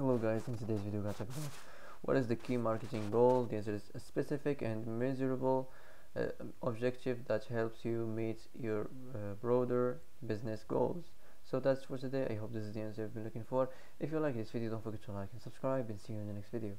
Hello guys, in today's video we're going what is the key marketing goal. The answer is a specific and measurable uh, objective that helps you meet your uh, broader business goals. So that's for today. I hope this is the answer you've been looking for. If you like this video, don't forget to like and subscribe and see you in the next video.